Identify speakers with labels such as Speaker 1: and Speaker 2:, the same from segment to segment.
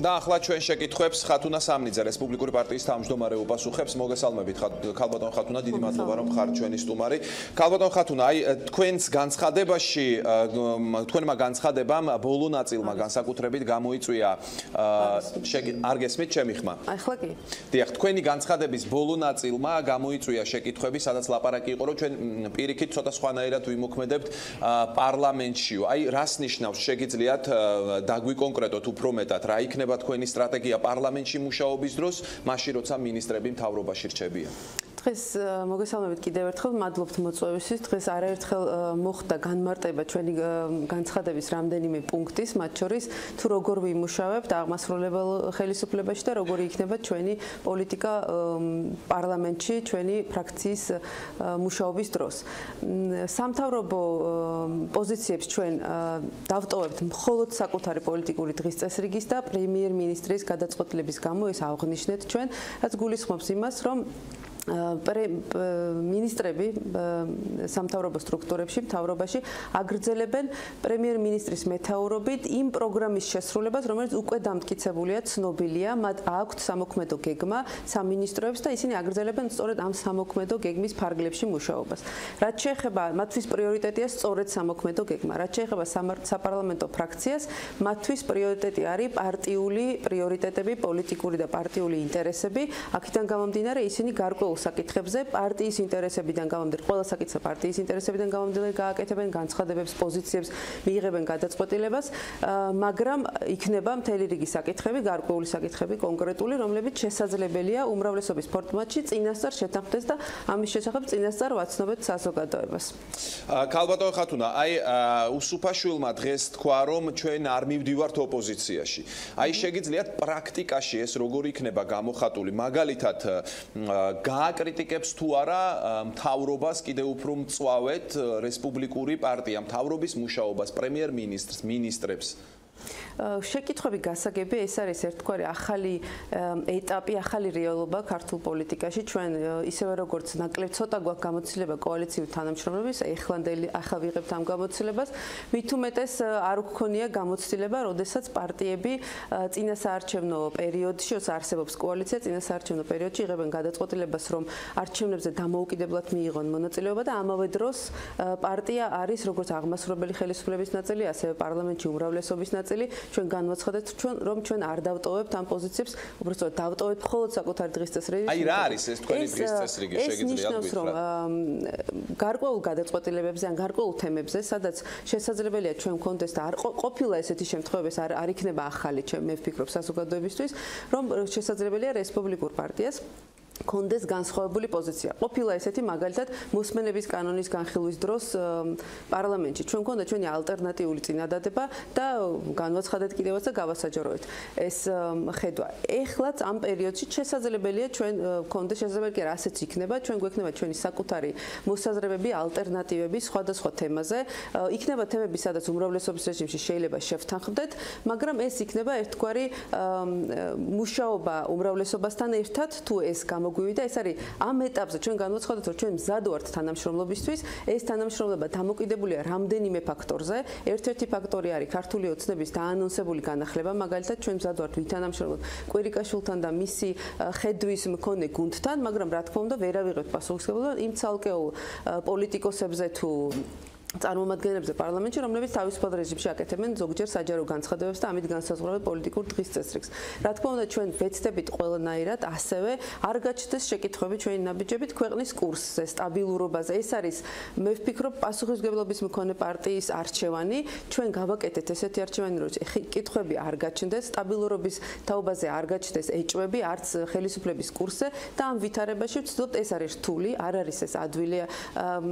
Speaker 1: და ახლა ჩვენ შეკითხვებს ხათუნა სამნიძე. რესპუბლიკური პარტიის თავმჯდომარე უპასუხებს მოგესალმებით ქალბატონ ხათუნა დიდი მადლობა რომ ხარ ჩვენი სტუმარი. ქალბატონ ხათუნა აი თქვენს განცხადებაში თქვენმა განცხადებამ ბოლო ნაწილმა განსაკუთრებით გამოიწვია არ გესმით ჩემი ხმა.
Speaker 2: ახლა კი.
Speaker 1: დიახ თქვენი განცხადების ბოლო ნაწილმა გამოიწვია შეკითხვები სადაც ლაპარაკი იყო რომ ჩვენ პირიქით ცოტა სხვანაირად ვიმოქმედებთ პარლამენტშიო. აი რას ნიშნავს შეგიძლიათ დაგვიკონკრეტოთ უფრო მეტად? რა იქნება თქვენი სტრატეგია პარლამენტში მუშაობის დროს მაშინ როცა მინისტრები მთავრობაში რჩებიან?
Speaker 2: დღეს მოგესალმებით კიდევ ერთხელ მადლობთ მოწვევისთვის. დღეს არაერთხელ მოხდა განმარტება ჩვენი განცხადების რამდენიმე პუნქტის მათ შორის თუ როგორ ვიმუშავებთ აღმასრულებელ ხელისუფლებაში და როგორი იქნება ჩვენი პოლიტიკა პარლამენტში ჩვენი ფრაქციის მუშაობის დროს. სამთავრობო პოზიციებს ჩვენ დავტოვებთ მხოლოდ საკუთარი პოლიტიკური დღის წესრიგის და პრემიერ-მინისტრის გადაწყვეტილების გამო ეს აღნიშნეთ ჩვენ. რაც გულისხმობს იმას რომ მინისტრები სამთავრობო სტრუქტურებში, მთავრობაში აგრძელებენ პრემიერ-მინისტრის მეთაურობით იმ პროგრამის შესრულებას, რომელიც უკვე დამტკიცებულია, ცნობილია, მათ აქვთ სამოქმედო გეგმა სამინისტროებს და ისინი აგრძელებენ სწორედ ამ სამოქმედო გეგმის ფარგლებში მუშაობას. რაც შეეხება მათთვის პრიორიტეტია სწორედ სამოქმედო გეგმა. რაც შეეხება საპარლამენტო ფრაქციას, მათთვის პრიორიტეტი არის პარტიული პრიორიტეტები, პოლიტიკური და პარტიული ინტერესები. აქედან გამომდინარე, ისინი გარკვეულ საკითხებზე პარტიის ინტერესებიდან გამომდინარე, ყველა საკითხზე პარტიის ინტერესებიდან გამომდინარე გააკეთებენ განცხადებებს, პოზიციებს, მიიღებენ გადაწყვეტილებას, მაგრამ იქნება მთელი რიგი საკითხები, გარკვეული საკითხები კონკრეტული, რომლებიც შესაძლებელია უმრავლესობის ფორმატში წინასწარ შეთანხმდეს და ამის შესახებ წინასწარ ვაცნობეთ საზოგადოებას.
Speaker 1: ქალბატონ ხათუნა, აი უსუფაშვილმა დღეს თქვა, რომ ჩვენ არ მივდივართ ოპოზიციაში. აი შეგიძლიათ პრაქტიკაში ეს როგორი იქნება გამოხატული? მაგალითად, გა აკრიტიკებს თუ არა მთავრობას კიდევ უფრო მწვავედ რესპუბლიკური პარტია მთავრობის მუშაობას პრემიერ-მინისტრს მინისტრებს
Speaker 2: შეკითხვები გასაგები ეს არის ერთგვარი ახალი ეტაპი, ახალი რეალობა ქართულ პოლიტიკაში. ჩვენ ისევე როგორც ნაკლებ ცოტა გვაქვს გამოცდილება კოალიციური თანამშრომლობის, ეხლანდელი ახლა ვიღებთ ამ გამოცდილებას, მით უმეტეს არ გქონია გამოცდილება, როდესაც პარტიები წინასაარჩევნო პერიოდში, ოს არსებობს კოალიცია, წინასაარჩევნო პერიოდში იღებენ გადაწყვეტილებას, რომ არჩევნებზე დამოუკიდებლად მიიღონ მონაწილეობა და ამავე დროს პარტია არის როგორც აღმასრულებელი ხელისუფლების ნაწილი, ასევე პარლამენტში უმრავლესობის ნაწილი. ჩვენ განვაცხადეთ ჩვენ რომ ჩვენ არ დავტოვებთ ამ პოზიციებს, უბრალოდ დავტოვებთ მხოლოდ საკუთარი დღის წესრიგი.
Speaker 1: აი რა არის ეს თქვენი დღის წესრიგი შეგიძლიათ
Speaker 2: გითხრათ? რომ გარკვეულ გადაწყვეტილებებზე ან გარკვეულ თემებზე, სადაც შესაძლებელია ჩვენ კონტესტ არ ყოფილა ესეთი შემთხვევები, არ არ იქნება ახალი, მე ვფიქრობ საზოგადოებისთვის, რომ შესაძლებელია რესპუბლიკურ პარტიას კონდეს განსხვავებული პოზიცია. ყოფილა ესეთი მაგალითად მოსმენების კანონის განხილვის დროს პარლამენტში ჩვენ გქონდა ჩვენი ალტერნატიული წინადადება და განვაცხადეთ კიდევაც და გავასაჯაროეთ. ეს ხედვა. ეხლაც ამ პერიოდში შესაძლებელია ჩვენ გქონდეს შესაძლებელი კი რასეც იქნება, ჩვენ გვექნება ჩვენი საკუთარი მოსაზრებები, ალტერნატივები სხვადასხვა თემაზე. იქნება თემები, სადაც უმრავლესობის რეჟიმში შეიძლება შევთანხმდეთ, მაგრამ ეს იქნება ერთგვარი მუშაობა უმრავლესობასთან ერთად, თუ ეს გამო მოგვივიდა. ეს არის ამ ეტაპზე ჩვენ განვაცხადეთ რომ ჩვენ მზად ვართ თანამშრომლობისთვის. ეს თანამშრომლობა დამოკიდებულია რამდენიმე ფაქტორზე. ერთ-ერთი ფაქტორი არის ქართული ოცნების დაანონსებული განახლება. მაგალითად ჩვენ მზად ვართ ვითანამშრომლოთ კვირიკაშვილთან და მისი ხედვის მქონე გუნდთან მაგრამ რა თქმა უნდა ვერავიღებთ პასუხისმგებლობა. იმ ცალკეულ პოლიტიკოსებზე თუ წარმომადგენლებზე პარლამენტში, რომლებიც თავისუფალ რეჟიმში აკეთებენ ზოგჯერ საჯარო განცხადებებს და ამით განსაზღვრავენ პოლიტიკურ დღის წესრიგს. რა თქმა უნდა, ჩვენ ვეცდებით ყველანაირად ასევე არ გაჩნდეს შეკითხვები ჩვენი ნაბიჯებით ქვეყნის კურსზე, სტაბილურობაზე. ეს არის მე ვფიქრობ პასუხისმგებლობის მქონე პარტიის არჩევანი. ჩვენ გავაკეთეთ ესეთი არჩევანი, რომ კითხვები არ გაჩნდეს, სტაბილურობის თაობაზე არ გაჩნდეს ეჭვები, არც ხელისუფლების კურსზე და ამ ვითარებაში ვცდილობთ ეს არის რთული, არ არის ეს ადვილი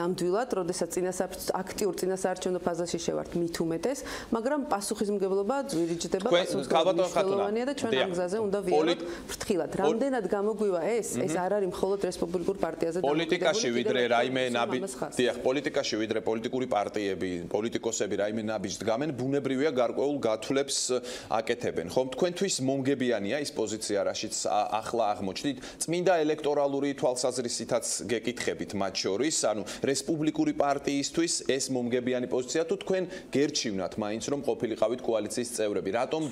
Speaker 2: ნამდვილად, როდესაც წინასაარჩევნო აქტიურ წინასაარჩევნო ფაზაში შევართ მით უმეტეს, მაგრამ პასუხისმგებლობა ძვირიჯდება პასუხისმგებლობანია და ჩვენ ამ გზაზე უნდა ვიაროთ ფრთხილად. რამდენად გამოგვივა ეს? ეს არ არის მხოლოდ რესპუბლიკურ პარტიაზე
Speaker 1: დამოკიდებული. პოლიტიკაში ვიდრე რაიმე ნაბი დიახ, პოლიტიკაში ვიდრე პოლიტიკური პარტიები, პოლიტიკოსები რაიმე ნაბიჯს დგამენ, ბუნებრივია გარკვეულ გათვლებს აკეთებენ. ხომ თქვენთვის მომგებიანია ის პოზიცია, რაშიც ახლა აღმოჩნდით, წმინდა ელექტორალური თვალსაზრისითაც გეკითხებით მათ შორის, ანუ რესპუბლიკური პარტიისთვის ეს მომგებიანი პოზიცია თუ თქვენ გერჩივნათ მაინც რომ ყოფილიყავით კოალიციის წევრები რატომ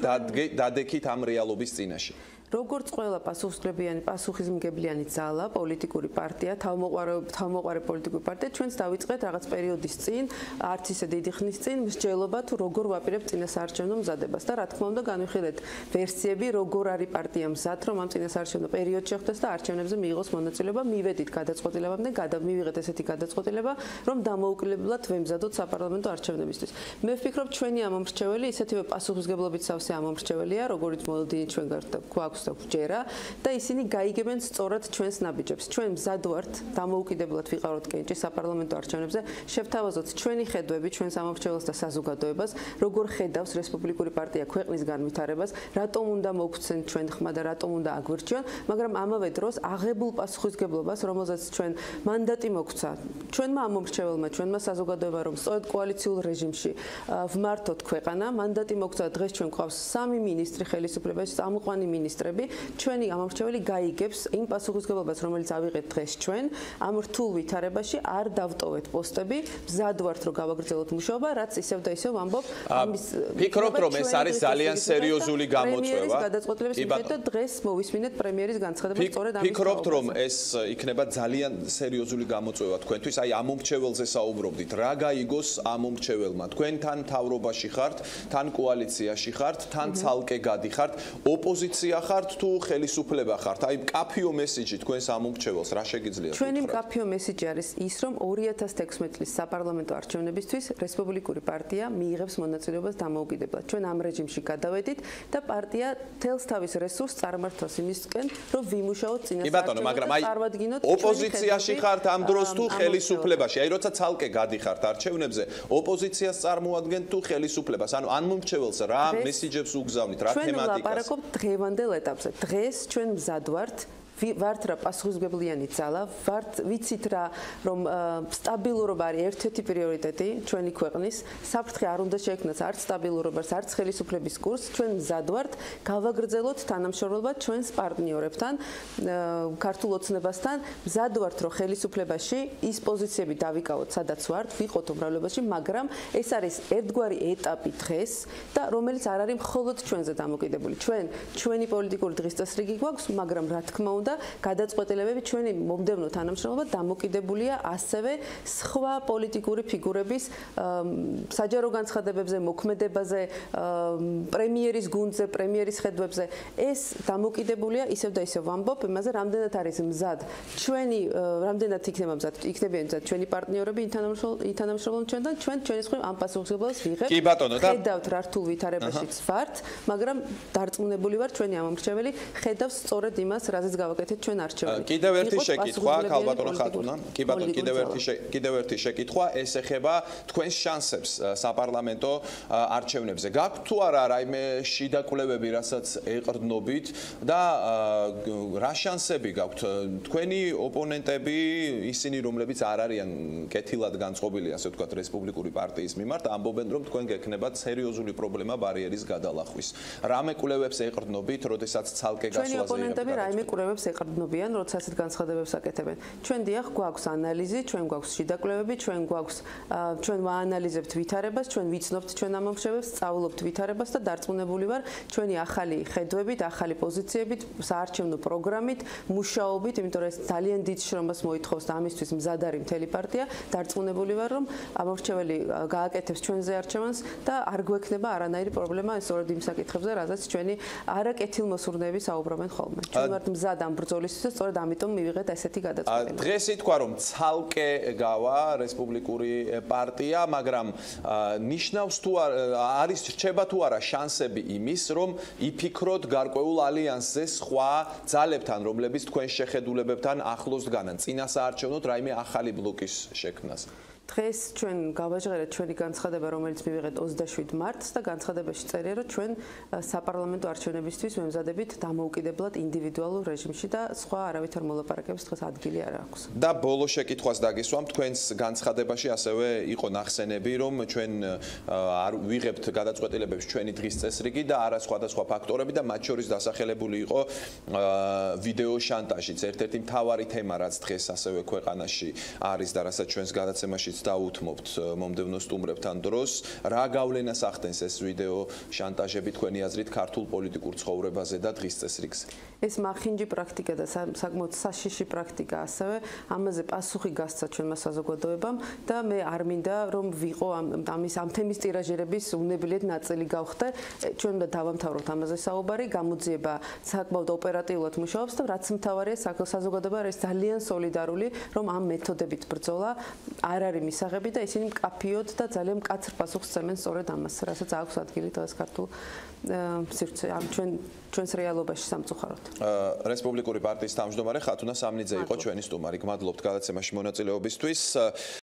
Speaker 1: დადექით ამ რეალობის წინაშე
Speaker 2: როგორც ყველა პასუხისმგებიანი პასუხისმგებლიანი ძალა, პოლიტიკური პარტია, თავმოყარე თავმოყარე პოლიტიკური პარტია ჩვენც დავიწყეთ რაღაც პერიოდის წინ, არც ისე დიდი ხნის წინ მსჯელობა თუ როგორ ვაპირებ წინასაარჩევნო მზადებას და რა თქმა უნდა განვიხილეთ ვერსიები, როგორ არის პარტია მზად, რომ ამ წინასაარჩევნო პერიოდში ხდეს და არჩევნებზე მიიღოს მონაწილეობა, მივედით გადაწყვეტილებამდე, გადამივიღეთ ესეთი გადაწყვეტილება, რომ დამოუკიდებლად ვემზადოთ საპარლამენტო არჩევნებისთვის. მე ვფიქრობ ჩვენი ამ მომრჩეველი ისეთივე პასუხისმგებლობით სავსე ამ მომრჩეველია, როგორც მოლოდინი ჩვენ გვაქვს აქვს და გჯერა და ისინი გაიგებენ სწორად ჩვენს ნაბიჯებს. ჩვენ მზად ვართ დამოუკიდებლად ვიყავოთ კენჭი საპარლამენტო არჩევნებზე. შევთავაზოთ ჩვენი ხედვები, ჩვენს ამორჩეველს და საზოგადოებას, როგორ ხედავს რესპუბლიკური პარტია ქვეყნის განვითარებას, რატომ უნდა მოგცენ ჩვენ ხმა და რატომ უნდა აგვირჩიონ, მაგრამ ამავე დროს აღებულ პასუხისგებლობას, რომელზეც ჩვენ მანდატი მოგცა ჩვენმა ამორჩეველმა, ჩვენმა საზოგადოებამ, რომ სწორედ კოალიციურ რეჟიმში ვმართოთ ქვეყანა, მანდატი მოგცა დღეს ჩვენ გვყავს სამი მინისტრი ხელისუფლებაში, წამყვანი მინისტრი ministrები ჩვენი გამორჩეველი გაიგებს იმ პასუხისგებლობას რომელიც ავიღეთ დღეს ჩვენ ამ რთულ ვითარებაში არ დავტოვეთ პოსტები. მზად ვართ რომ გავაგრძელოთ მუშაობა რაც ისევ და ისევ ამბობ
Speaker 1: ამის ფიქრობთ რომ ეს არის ძალიან სერიოზული გამოწვევა
Speaker 2: გადაწყვეტილების მიხედვით დღეს მოვისმინეთ პრემიერის განცხადება სწორედ ამის
Speaker 1: ფიქრობთ რომ ეს იქნება ძალიან სერიოზული გამოწვევა თქვენთვის. აი ამ მომრჩეველზე საუბრობდით. რა გაიგოს ამ მომრჩეველმა თქვენთან თავრობაში ხართ თან კოალიციაში ხართ თან ცალკე გადიხართ ოპოზიცია ხართ თუ ხელისუფლება ხართ? აი კაფიო მესიჯი თქვენს ამომრჩეველს რა შეგიძლიათ?
Speaker 2: ჩვენი კაფიო მესიჯი არის ის, რომ 2016 წლის საპარლამენტო არჩევნებისთვის რესპუბლიკური პარტია მიიღებს მონაწილეობას დამოუკიდებლად. ჩვენ ამ რეჟიმში გადავედით და პარტია თელს თავის რესურსს წარმართავს იმისკენ, რომ ვიმუშაოთ წინასწარ. კი
Speaker 1: ბატონო, მაგრამ აი ოპოზიციაში ხართ ამ დროს თუ ხელისუფლებაში? აი როცა ცალკე გადიხართ არჩევნებზე, ოპოზიციას წარმოადგენთ თუ ხელისუფლებას? ანუ ამ მომრჩეველს რა მესიჯებს უგზავნით, რა თემატიკას? ჩვენ
Speaker 2: ვლაპარაკობთ დღევანდელ ეტაპზე. დღეს ჩვენ მზად ვართ ვართ რა პასუხისგებლიანი ძალა, ვართ ვიცით რა რომ სტაბილურობა არის ერთ-ერთი პრიორიტეტი ჩვენი ქვეყნის. საფრთხე არ უნდა შეექმნას არც სტაბილურობას, არც ხელისუფლების კურსს. ჩვენ მზად ვართ გავაგრძელოთ თანამშრომლობა ჩვენს პარტნიორებთან, ქართულ ოცნებასთან. მზად ვართ რომ ხელისუფლებაში ის პოზიციები დავიკავოთ, სადაც ვართ, ვიყოთ უმრავლობაში, მაგრამ ეს არის ერთგვარი ეტაპი დღეს და რომელიც არ არის მხოლოდ ჩვენზე დამოკიდებული. ჩვენ ჩვენი პოლიტიკური დღის წესრიგი გვაქვს, მაგრამ რა თქმა უნდა და გადაწყვეტილებები ჩვენი მომდევნო თანამშრომლობა დამოკიდებულია ასევე სხვა პოლიტიკური ფიგურების საჯარო განცხადებებზე, მოქმედებაზე, პრემიერის გუნდზე, პრემიერის ხედვებზე. ეს დამოკიდებულია ისევ და ისევ ვამბობ იმაზე, რამდენად არის მზად ჩვენი რამდენად იქნება მზად იქნებიან მზად ჩვენი პარტნიორები თანამშრომლობ ჩვენთან, ჩვენ ჩვენი სხვა ამ პასუხისმგებლობას ვიღებთ.
Speaker 1: კი ბატონო და
Speaker 2: ხედავთ რა რთულ ვითარებაშიც ვართ, მაგრამ დარწმუნებული ვარ ჩვენი ამომრჩეველი ხედავს სწორედ იმას, რაზეც გავაკეთეთ გავაკეთეთ ჩვენ არჩევნები.
Speaker 1: კიდევ ერთი შეკითხვა, ხალბატონო ხათუნა. კი ბატონო, კიდევ ერთი კიდევ ერთი შეკითხვა, ეს ეხება თქვენს შანსებს საპარლამენტო არჩევნებზე. გაქვთ თუ არა რაიმე შიდა კვლევები, რასაც ეყრდნობით და რა შანსები გაქვთ? თქვენი ოპონენტები, ისინი რომლებიც არ არიან კეთილად განწყობილი, ასე ვთქვათ, რესპუბლიკური პარტიის მიმართ, ამბობენ, რომ თქვენ გექნებათ სერიოზული პრობლემა ბარიერის გადალახვის. რამე კვლევებს ეყრდნობით, როდესაც ცალკე გასვლაზე?
Speaker 2: ჩვენი ოპონენტები რაიმე კვლევებს ეყრდნობიან, როცა ასეთ განცხადებებს აკეთებენ. ჩვენ დიახ გვაქვს ანალიზი, ჩვენ გვაქვს შიდაკლებები, ჩვენ გვაქვს ჩვენ ვაანალიზებთ ვითარებას, ჩვენ ვიცნობთ ჩვენ ამომრჩევებს, სწავლობთ ვითარებას და დარწმუნებული ვარ, ჩვენი ახალი ხედვებით, ახალი პოზიციებით, საარჩევნო პროგრამით, მუშაობით, იმიტომ რომ ეს ძალიან დიდ შრომას მოითხოვს და ამისთვის მზად არის მთელი პარტია, დარწმუნებული ვარ, რომ ამორჩეველი გააკეთებს ჩვენზე არჩევანს და არ გვექნება არანაირი პრობლემა სწორედ იმ საკითხებზე, რაზეც ჩვენი არაკეთილმოსურნეები საუბრობენ ხოლმე. ჩვენ ვართ მზად ამ ბრძოლისთვის და სწორედ ამიტომ მივიღეთ ესეთი გადაწყვეტილება.
Speaker 1: დღეს ითქვა რომ ცალკე გავა რესპუბლიკური პარტია, მაგრამ ნიშნავს თუ არის რჩება თუ არა შანსები იმის, რომ იფიქროთ გარკვეულ ალიანსზე სხვა ძალებთან, რომლებიც თქვენ შეხედულებებთან ახლოს დგანან, წინასაარჩევნოდ რაიმე ახალი ბლოკის შექმნას.
Speaker 2: დღეს ჩვენ გავაჟღერეთ ჩვენი განცხადება, რომელიც მივიღეთ 27 მარტს და განცხადებაში წერია, რომ ჩვენ საპარლამენტო არჩევნებისთვის მემზადებით დამოუკიდებლად ინდივიდუალურ რეჟიმში და სხვა არავითარ მოლაპარაკებებს დღეს ადგილი არ აქვს.
Speaker 1: და ბოლო შეკითხვას დაგისვამ, თქვენს განცხადებაში ასევე იყო ნახსენები, რომ ჩვენ არ ვიღებთ გადაწყვეტილებებს ჩვენი დღის წესრიგი და არა სხვადასხვა ფაქტორები და მათ შორის დასახელებული იყო ვიდეო შანტაჟიც, ერთ-ერთი მთავარი თემა, რაც დღეს ასევე ქვეყანაში არის და რასაც ჩვენს გადაცემაში დაუთმობთ მომდევნო სტუმრებთან დროს, რა გავლენას ახდენს ეს ვიდეო შანტაჟები თქვენი აზრით ქართულ პოლიტიკურ ცხოვრებაზე და დღის წესრიგზე?
Speaker 2: ეს მახინჯი პრაქტიკა და საკმაოდ საშიში პრაქტიკა ასევე ამაზე პასუხი გასცა ჩვენმა საზოგადოებამ და მე არ მინდა რომ ვიყო ამ ამის ამ თემის ტირაჟირების უნებლიეთ ნაწილი გავხდე ჩვენ უნდა დავამთავროთ ამაზე საუბარი გამოძიება საკმაოდ ოპერატიულად მუშაობს და რაც მთავარია საზოგადოება არის ძალიან სოლიდარული რომ ამ მეთოდებით ბრძოლა არ არის მისაღები და ისინი მკაფიოდ და ძალიან მკაცრ პასუხს ცემენ სწორედ ამას რასაც აქვს ადგილი დღეს ქართულ სივრცე ამ ჩვენ ჩვენს რეალობაში სამწუხაროდ.
Speaker 1: რესპუბლიკური პარტიის თავმჯდომარე ხათუნა სამნიძე იყო ჩვენი სტუმარი. გმადლობთ გადაცემაში მონაწილეობისთვის.